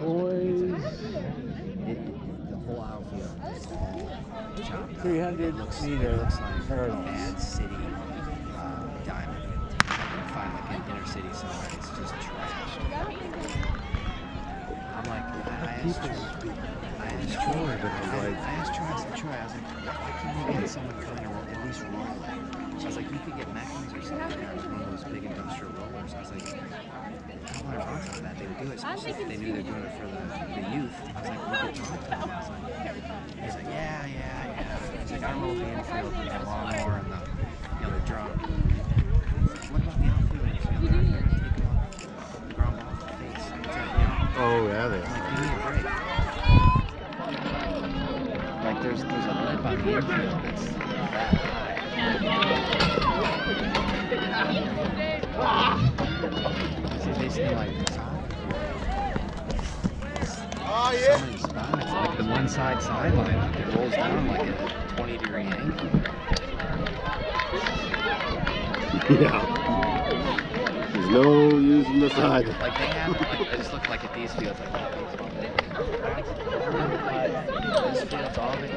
Boys, It, the whole outfield is all chopped up. 300 It looks, meter like hurdles. City uh, diamond. You find like an inner city somewhere. It's just trash. I'm like, I, asked. I asked Troy. I, I asked Troy. I said, Troy, I was like, why can't we get someone coming to at least it? I was like, you could get Meccans or something. Or one of those big industrial rollers. I was like, I want to run some that. They would do it, especially if they knew they were doing it for the, the youth. I was like, we could talk to them. I was like, he's like, yeah, yeah, yeah. He's like, I rolled the infield and the lawnmower and the, you know, the drum. What about the outfield infield? They're they're gonna take off the ground off the face. It's like, you know, oh yeah, they like give me a break. Like there's there's a lip on the infield that's that high. See, they seem like Oh so many spots. Like the one side sideline, it rolls down like a 20 degree angle. Yeah. There's no using the side. Like they have, like I just look like at these fields, like these fields. This field's all they